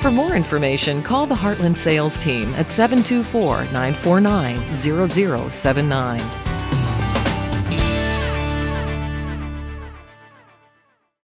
For more information, call the Heartland sales team at 724 949 0079.